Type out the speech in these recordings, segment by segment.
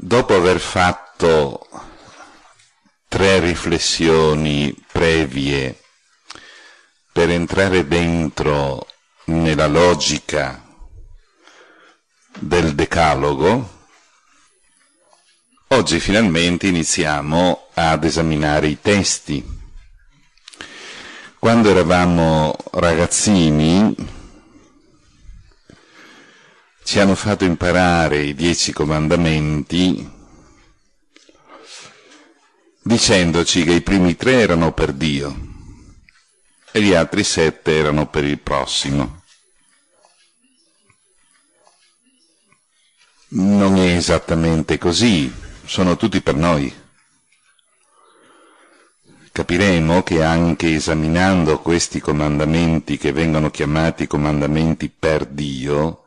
Dopo aver fatto tre riflessioni previe per entrare dentro nella logica del decalogo, oggi finalmente iniziamo ad esaminare i testi. Quando eravamo ragazzini ci hanno fatto imparare i dieci comandamenti dicendoci che i primi tre erano per Dio e gli altri sette erano per il prossimo. Non è esattamente così, sono tutti per noi. Capiremo che anche esaminando questi comandamenti che vengono chiamati comandamenti per Dio,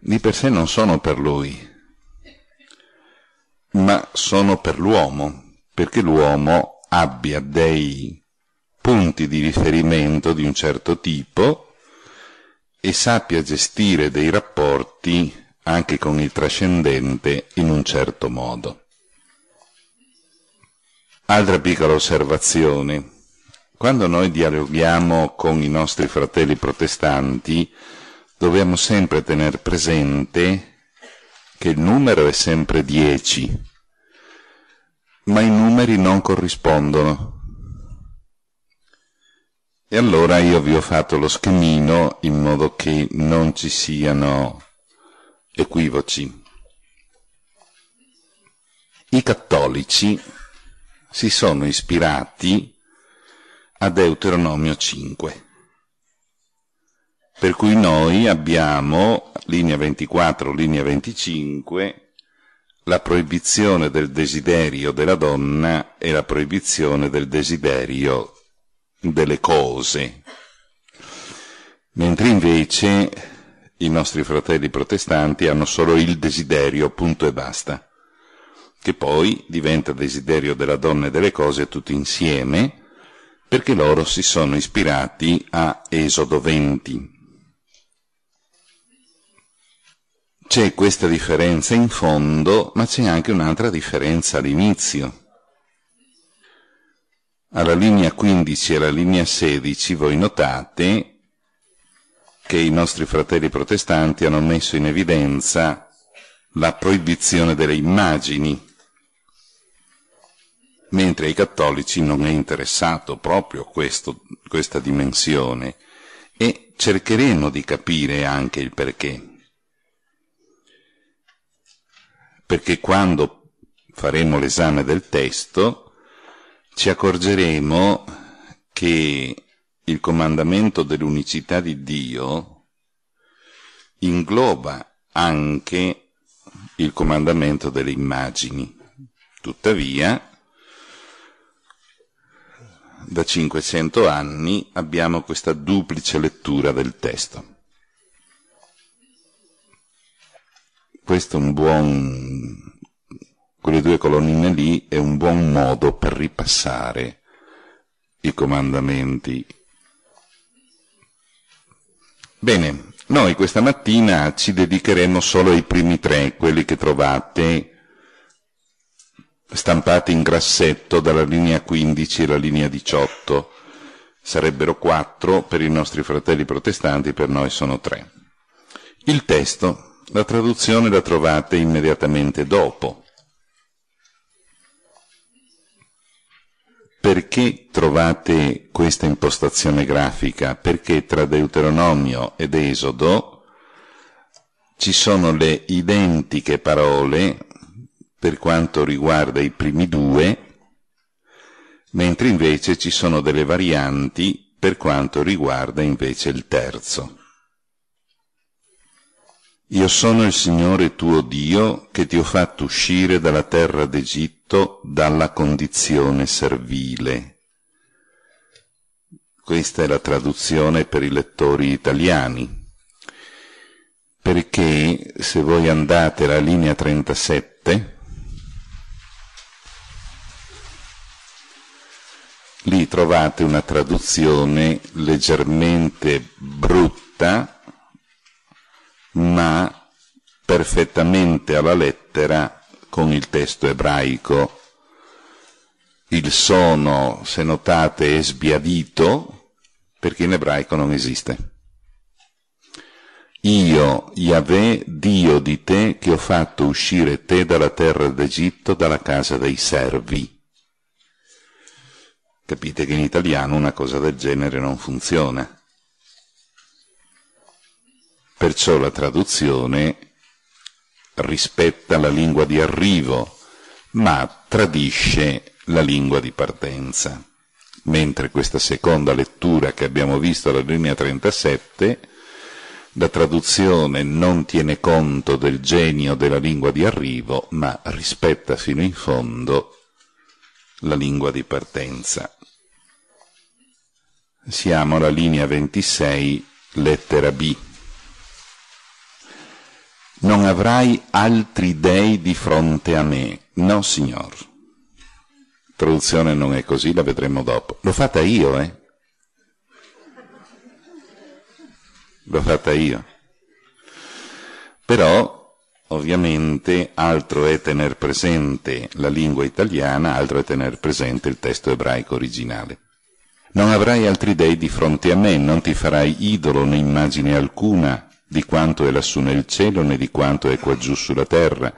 di per sé non sono per lui, ma sono per l'uomo, perché l'uomo abbia dei punti di riferimento di un certo tipo e sappia gestire dei rapporti anche con il trascendente in un certo modo. Altra piccola osservazione. Quando noi dialoghiamo con i nostri fratelli protestanti, dobbiamo sempre tenere presente che il numero è sempre 10, ma i numeri non corrispondono. E allora io vi ho fatto lo schemino in modo che non ci siano equivoci. I cattolici si sono ispirati a Deuteronomio 5 per cui noi abbiamo, linea 24, linea 25, la proibizione del desiderio della donna e la proibizione del desiderio delle cose. Mentre invece i nostri fratelli protestanti hanno solo il desiderio, punto e basta, che poi diventa desiderio della donna e delle cose tutti insieme, perché loro si sono ispirati a Esodo 20, C'è questa differenza in fondo, ma c'è anche un'altra differenza all'inizio. Alla linea 15 e alla linea 16 voi notate che i nostri fratelli protestanti hanno messo in evidenza la proibizione delle immagini, mentre ai cattolici non è interessato proprio questo, questa dimensione e cercheremo di capire anche il perché. Perché quando faremo l'esame del testo ci accorgeremo che il comandamento dell'unicità di Dio ingloba anche il comandamento delle immagini. Tuttavia, da 500 anni abbiamo questa duplice lettura del testo. Questo è un buon, quelle due colonnine lì è un buon modo per ripassare i comandamenti. Bene, noi questa mattina ci dedicheremo solo ai primi tre, quelli che trovate stampati in grassetto dalla linea 15 alla linea 18. Sarebbero quattro per i nostri fratelli protestanti, per noi sono tre. Il testo la traduzione la trovate immediatamente dopo. Perché trovate questa impostazione grafica? Perché tra Deuteronomio ed Esodo ci sono le identiche parole per quanto riguarda i primi due, mentre invece ci sono delle varianti per quanto riguarda invece il terzo. Io sono il Signore tuo Dio che ti ho fatto uscire dalla terra d'Egitto dalla condizione servile. Questa è la traduzione per i lettori italiani, perché se voi andate alla linea 37, lì trovate una traduzione leggermente brutta, ma perfettamente alla lettera con il testo ebraico. Il sono, se notate, è sbiadito perché in ebraico non esiste. Io, Yahweh, Dio di te, che ho fatto uscire te dalla terra d'Egitto, dalla casa dei servi. Capite che in italiano una cosa del genere non funziona. Perciò la traduzione rispetta la lingua di arrivo, ma tradisce la lingua di partenza. Mentre questa seconda lettura che abbiamo visto alla linea 37, la traduzione non tiene conto del genio della lingua di arrivo, ma rispetta fino in fondo la lingua di partenza. Siamo alla linea 26, lettera B. Non avrai altri dei di fronte a me. No, signor. Traduzione non è così, la vedremo dopo. L'ho fatta io, eh? L'ho fatta io. Però, ovviamente, altro è tener presente la lingua italiana, altro è tener presente il testo ebraico originale. Non avrai altri dei di fronte a me, non ti farai idolo né immagine alcuna di quanto è lassù nel cielo, né di quanto è qua giù sulla terra,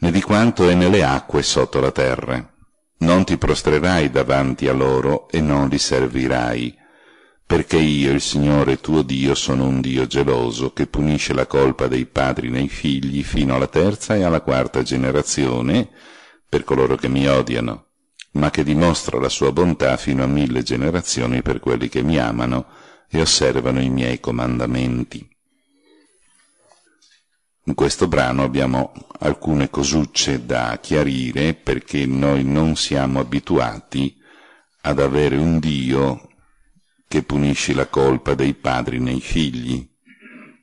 né di quanto è nelle acque sotto la terra. Non ti prostrerai davanti a loro e non li servirai, perché io, il Signore tuo Dio, sono un Dio geloso, che punisce la colpa dei padri nei figli fino alla terza e alla quarta generazione, per coloro che mi odiano ma che dimostra la sua bontà fino a mille generazioni per quelli che mi amano e osservano i miei comandamenti. In questo brano abbiamo alcune cosucce da chiarire perché noi non siamo abituati ad avere un Dio che punisce la colpa dei padri nei figli,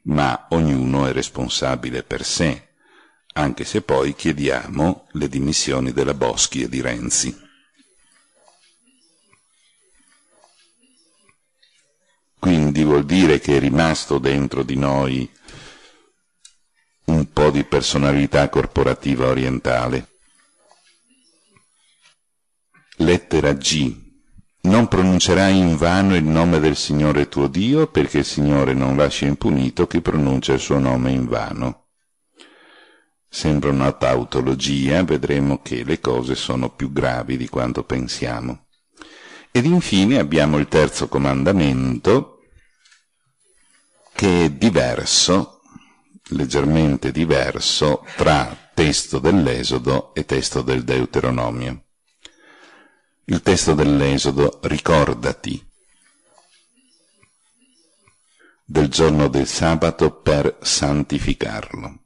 ma ognuno è responsabile per sé, anche se poi chiediamo le dimissioni della Boschi e di Renzi. Quindi vuol dire che è rimasto dentro di noi un po' di personalità corporativa orientale. Lettera G. Non pronuncerai in vano il nome del Signore tuo Dio, perché il Signore non lascia impunito chi pronuncia il suo nome in vano. Sembra una tautologia, vedremo che le cose sono più gravi di quanto pensiamo. Ed infine abbiamo il terzo comandamento, che è diverso, leggermente diverso, tra testo dell'Esodo e testo del Deuteronomio. Il testo dell'Esodo, ricordati del giorno del sabato per santificarlo.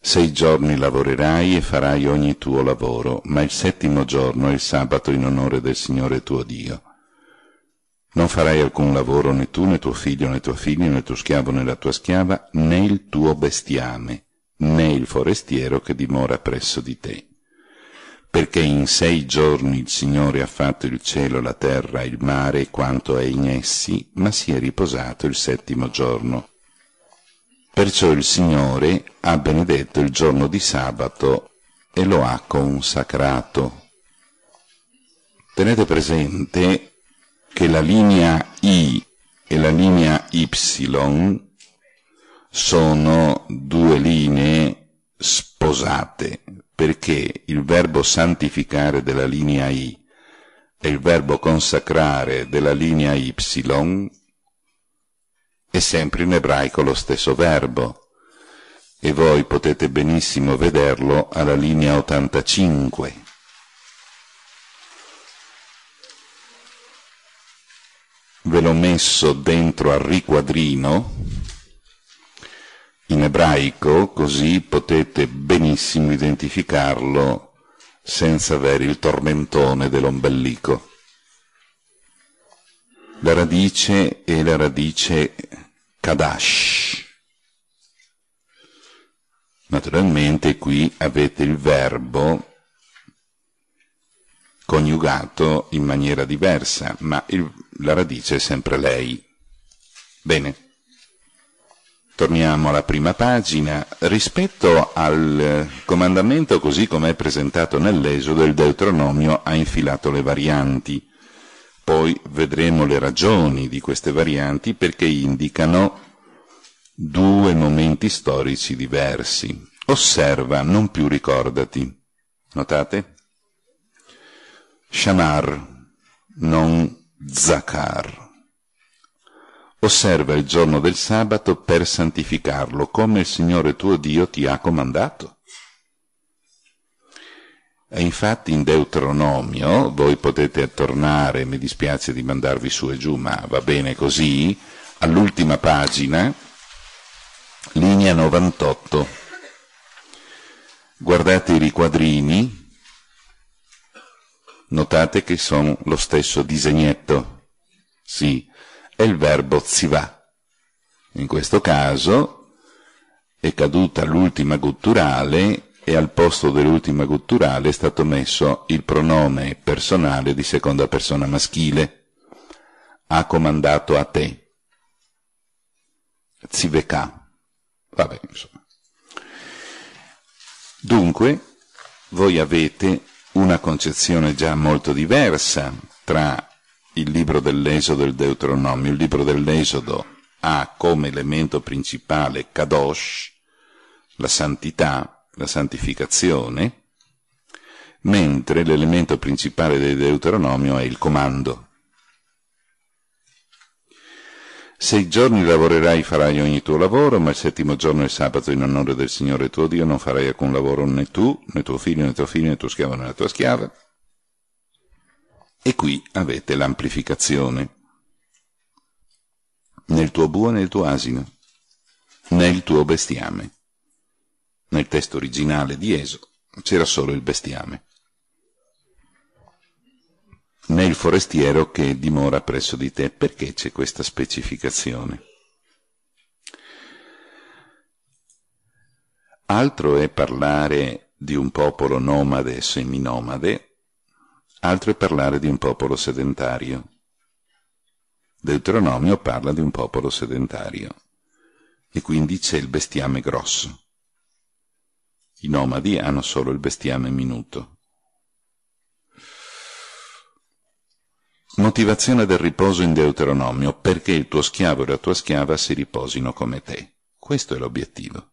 Sei giorni lavorerai e farai ogni tuo lavoro, ma il settimo giorno è il sabato in onore del Signore tuo Dio. Non farai alcun lavoro né tu, né tuo figlio, né tuo figlio, né tuo schiavo, né la tua schiava, né il tuo bestiame, né il forestiero che dimora presso di te. Perché in sei giorni il Signore ha fatto il cielo, la terra, il mare e quanto è in essi, ma si è riposato il settimo giorno. Perciò il Signore ha benedetto il giorno di sabato e lo ha consacrato. Tenete presente che la linea I e la linea Y sono due linee sposate, perché il verbo santificare della linea I e il verbo consacrare della linea Y è sempre in ebraico lo stesso verbo, e voi potete benissimo vederlo alla linea 85. Ve l'ho messo dentro al riquadrino in ebraico, così potete benissimo identificarlo senza avere il tormentone dell'ombelico. La radice è la radice Kadash. Naturalmente qui avete il verbo coniugato in maniera diversa, ma il, la radice è sempre lei. Bene. Torniamo alla prima pagina. Rispetto al comandamento così come è presentato nell'Esodo, il Deuteronomio ha infilato le varianti. Poi vedremo le ragioni di queste varianti perché indicano due momenti storici diversi. Osserva, non più ricordati. Notate? Shamar, non Zakar. Osserva il giorno del sabato per santificarlo, come il Signore tuo Dio ti ha comandato. E infatti in Deuteronomio, voi potete tornare, mi dispiace di mandarvi su e giù, ma va bene così, all'ultima pagina, linea 98. Guardate i riquadrini, notate che sono lo stesso disegnetto. Sì, è il verbo ziva. In questo caso è caduta l'ultima gutturale e al posto dell'ultima gutturale è stato messo il pronome personale di seconda persona maschile. Ha comandato a te. Ziveka. Vabbè, insomma. Dunque, voi avete una concezione già molto diversa tra il libro dell'Esodo e il Deuteronomio. Il libro dell'Esodo ha come elemento principale Kadosh, la santità, la santificazione, mentre l'elemento principale del Deuteronomio è il comando. Sei giorni lavorerai, farai ogni tuo lavoro, ma il settimo giorno è sabato in onore del Signore tuo Dio, non farai alcun lavoro né tu, né tuo figlio, né tuo figlio, né tuo schiavo, né la tua schiava e qui avete l'amplificazione. Nel tuo bue e nel tuo asino, nel tuo bestiame. Nel testo originale di Eso c'era solo il bestiame. Nel forestiero che dimora presso di te, perché c'è questa specificazione? Altro è parlare di un popolo nomade e seminomade, altro è parlare di un popolo sedentario. Deuteronomio parla di un popolo sedentario e quindi c'è il bestiame grosso. I nomadi hanno solo il bestiame minuto. Motivazione del riposo in Deuteronomio, perché il tuo schiavo e la tua schiava si riposino come te. Questo è l'obiettivo.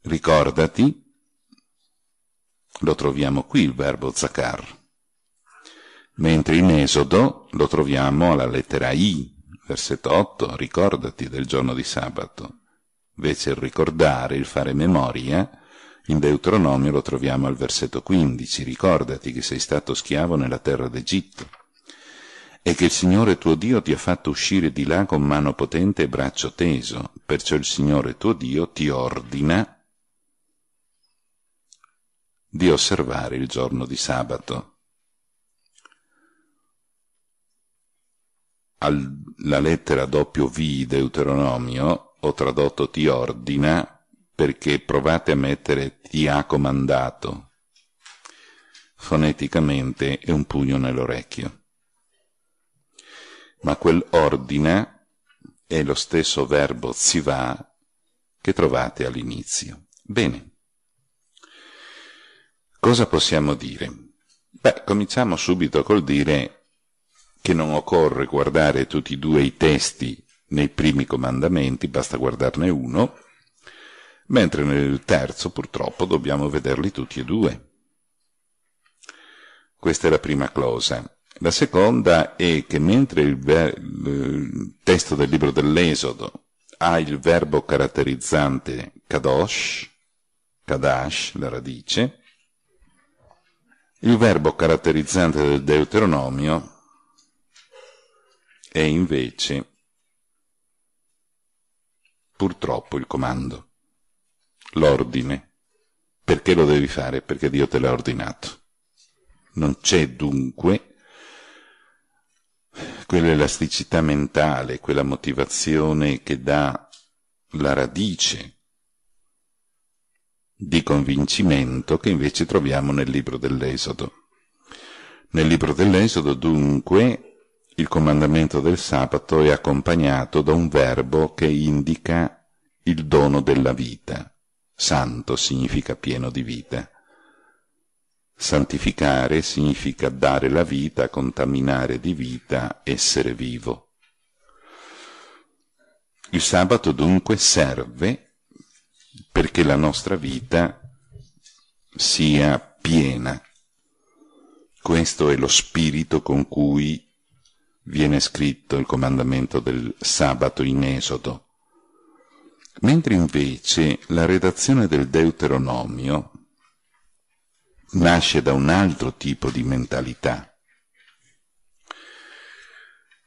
Ricordati lo troviamo qui il verbo zakar, mentre in Esodo lo troviamo alla lettera I, versetto 8, ricordati del giorno di sabato. Invece il ricordare, il fare memoria, in Deuteronomio lo troviamo al versetto 15, ricordati che sei stato schiavo nella terra d'Egitto e che il Signore tuo Dio ti ha fatto uscire di là con mano potente e braccio teso, perciò il Signore tuo Dio ti ordina di osservare il giorno di sabato. Alla lettera W Deuteronomio ho tradotto ti ordina perché provate a mettere ti ha comandato. Foneticamente è un pugno nell'orecchio. Ma quel ordina è lo stesso verbo ziva che trovate all'inizio. Bene. Cosa possiamo dire? Beh, cominciamo subito col dire che non occorre guardare tutti e due i testi nei primi comandamenti, basta guardarne uno, mentre nel terzo purtroppo dobbiamo vederli tutti e due. Questa è la prima cosa. La seconda è che mentre il, il testo del libro dell'Esodo ha il verbo caratterizzante kadosh, kadash, la radice, il verbo caratterizzante del Deuteronomio è invece purtroppo il comando, l'ordine. Perché lo devi fare? Perché Dio te l'ha ordinato. Non c'è dunque quell'elasticità mentale, quella motivazione che dà la radice di convincimento che invece troviamo nel libro dell'Esodo. Nel libro dell'Esodo dunque il comandamento del sabato è accompagnato da un verbo che indica il dono della vita. Santo significa pieno di vita. Santificare significa dare la vita, contaminare di vita, essere vivo. Il sabato dunque serve perché la nostra vita sia piena. Questo è lo spirito con cui viene scritto il comandamento del sabato in Esodo. Mentre invece la redazione del Deuteronomio nasce da un altro tipo di mentalità.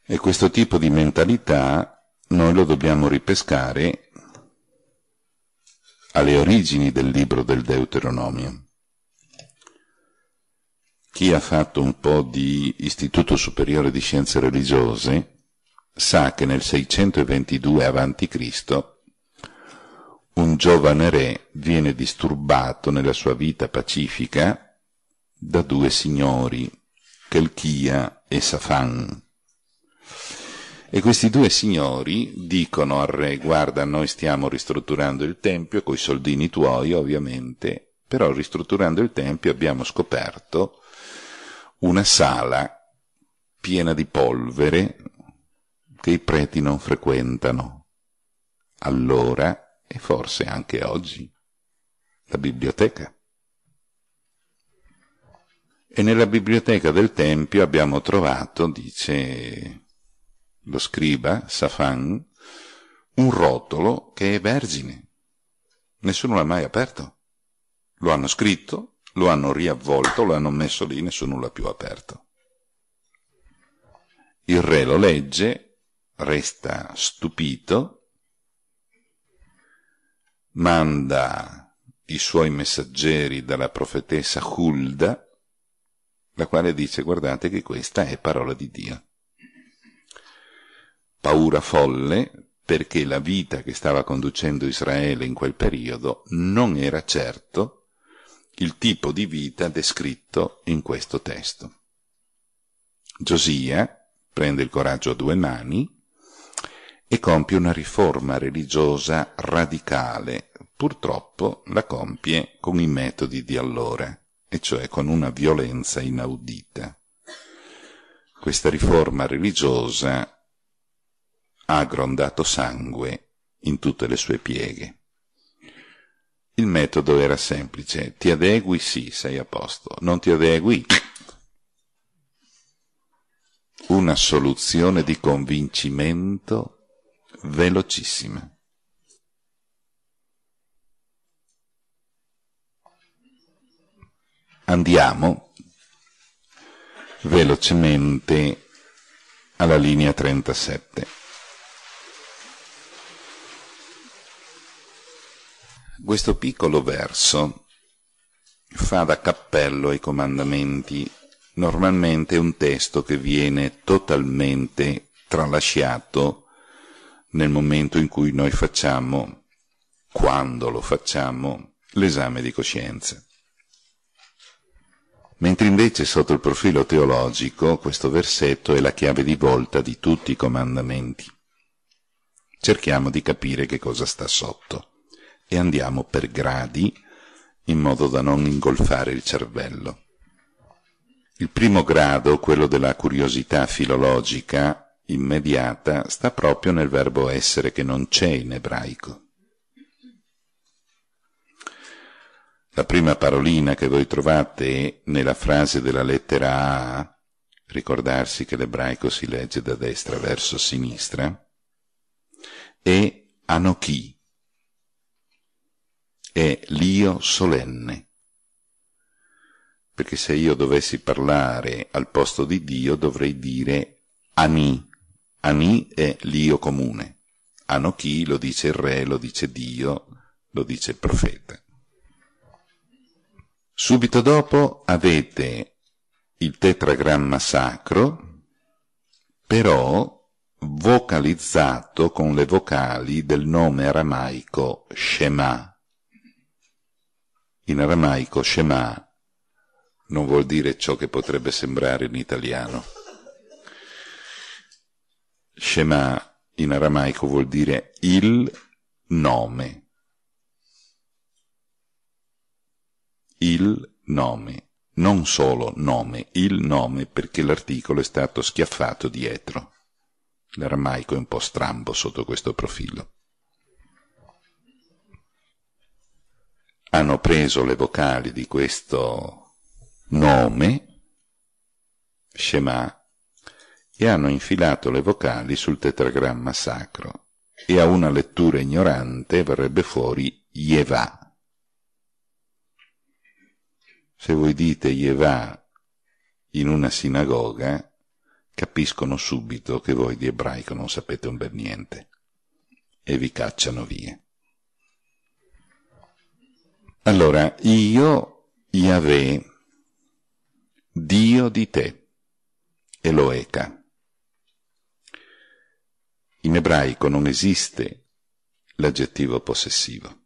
E questo tipo di mentalità noi lo dobbiamo ripescare alle origini del libro del Deuteronomio. Chi ha fatto un po' di Istituto Superiore di Scienze Religiose sa che nel 622 a.C. giovane re viene disturbato nella sua vita pacifica da due signori, Kelchia e Safan. E questi due signori dicono al re, guarda, noi stiamo ristrutturando il tempio, coi soldini tuoi ovviamente, però ristrutturando il tempio abbiamo scoperto una sala piena di polvere che i preti non frequentano. Allora, e forse anche oggi, la biblioteca. E nella biblioteca del Tempio abbiamo trovato, dice lo scriba Safan, un rotolo che è vergine. Nessuno l'ha mai aperto. Lo hanno scritto, lo hanno riavvolto, lo hanno messo lì, nessuno l'ha più aperto. Il re lo legge, resta stupito, manda i suoi messaggeri dalla profetessa Hulda, la quale dice guardate che questa è parola di Dio. Paura folle perché la vita che stava conducendo Israele in quel periodo non era certo il tipo di vita descritto in questo testo. Giosia prende il coraggio a due mani e compie una riforma religiosa radicale, purtroppo la compie con i metodi di allora, e cioè con una violenza inaudita. Questa riforma religiosa ha grondato sangue in tutte le sue pieghe. Il metodo era semplice, ti adegui, sì, sei a posto, non ti adegui. Una soluzione di convincimento velocissima. Andiamo velocemente alla linea 37. Questo piccolo verso fa da cappello ai comandamenti. Normalmente un testo che viene totalmente tralasciato nel momento in cui noi facciamo, quando lo facciamo, l'esame di coscienza. Mentre invece sotto il profilo teologico questo versetto è la chiave di volta di tutti i comandamenti. Cerchiamo di capire che cosa sta sotto e andiamo per gradi in modo da non ingolfare il cervello. Il primo grado, quello della curiosità filologica immediata, sta proprio nel verbo essere che non c'è in ebraico. La prima parolina che voi trovate nella frase della lettera A, ricordarsi che l'ebraico si legge da destra verso sinistra, è Anochi, è l'io solenne. Perché se io dovessi parlare al posto di Dio dovrei dire Ani. Ani è l'io comune. Anochi lo dice il re, lo dice Dio, lo dice il profeta. Subito dopo avete il tetragramma sacro, però vocalizzato con le vocali del nome aramaico Shema in aramaico Shema non vuol dire ciò che potrebbe sembrare in italiano. Shema in aramaico vuol dire il nome. Il nome, non solo nome, il nome perché l'articolo è stato schiaffato dietro. L'aramaico è un po' strambo sotto questo profilo. Hanno preso le vocali di questo nome, Shema, e hanno infilato le vocali sul tetragramma sacro e a una lettura ignorante verrebbe fuori Yevà. Se voi dite Yevà in una sinagoga, capiscono subito che voi di ebraico non sapete un bel niente e vi cacciano via. Allora, io, Yahweh, Dio di te, Eloeca. In ebraico non esiste l'aggettivo possessivo,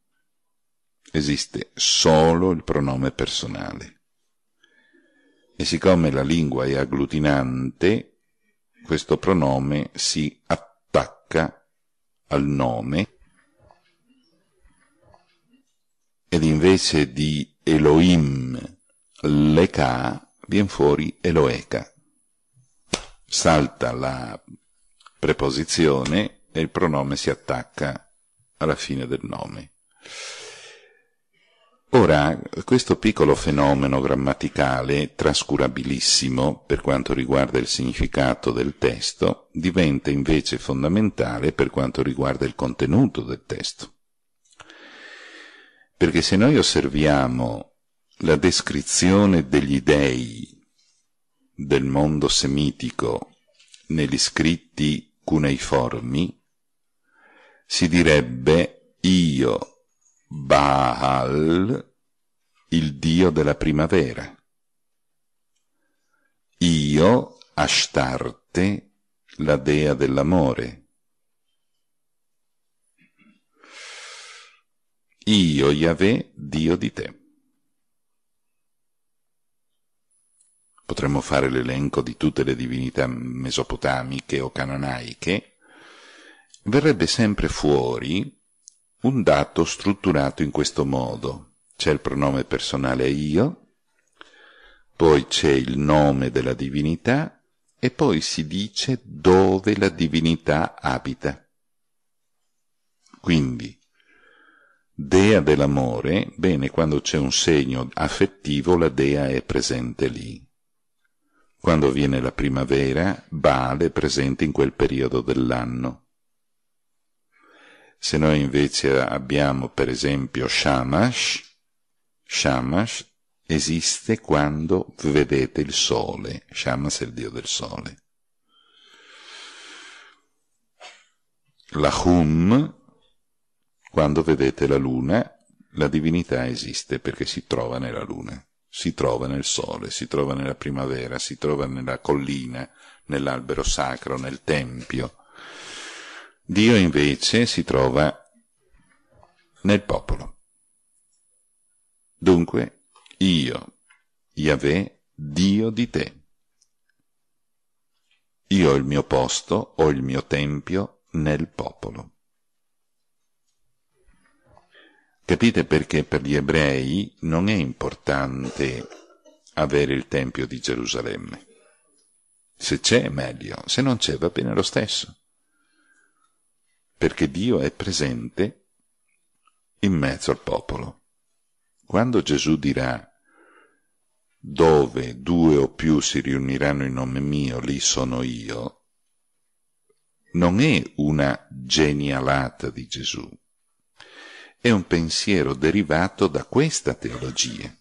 esiste solo il pronome personale. E siccome la lingua è agglutinante, questo pronome si attacca al nome ed invece di Elohim Leka viene fuori Eloeca. Salta la preposizione e il pronome si attacca alla fine del nome. Ora, questo piccolo fenomeno grammaticale, trascurabilissimo per quanto riguarda il significato del testo, diventa invece fondamentale per quanto riguarda il contenuto del testo. Perché se noi osserviamo la descrizione degli dei del mondo semitico negli scritti cuneiformi, si direbbe io, Baal, il dio della primavera. Io, Ashtarte, la dea dell'amore. Io, Yahweh, dio di te. Potremmo fare l'elenco di tutte le divinità mesopotamiche o cananaiche, verrebbe sempre fuori un dato strutturato in questo modo. C'è il pronome personale io, poi c'è il nome della divinità e poi si dice dove la divinità abita. Quindi, dea dell'amore, bene, quando c'è un segno affettivo la dea è presente lì. Quando viene la primavera, Baal è presente in quel periodo dell'anno. Se noi invece abbiamo per esempio Shamash, Shamash esiste quando vedete il sole, Shamash è il dio del sole. Lahum, quando vedete la luna, la divinità esiste perché si trova nella luna si trova nel sole, si trova nella primavera, si trova nella collina, nell'albero sacro, nel tempio. Dio invece si trova nel popolo. Dunque, io, Yahweh, Dio di te. Io ho il mio posto, ho il mio tempio nel popolo. Capite perché per gli ebrei non è importante avere il Tempio di Gerusalemme. Se c'è è meglio, se non c'è va bene lo stesso. Perché Dio è presente in mezzo al popolo. Quando Gesù dirà dove due o più si riuniranno in nome mio, lì sono io, non è una genialata di Gesù, è un pensiero derivato da questa teologia.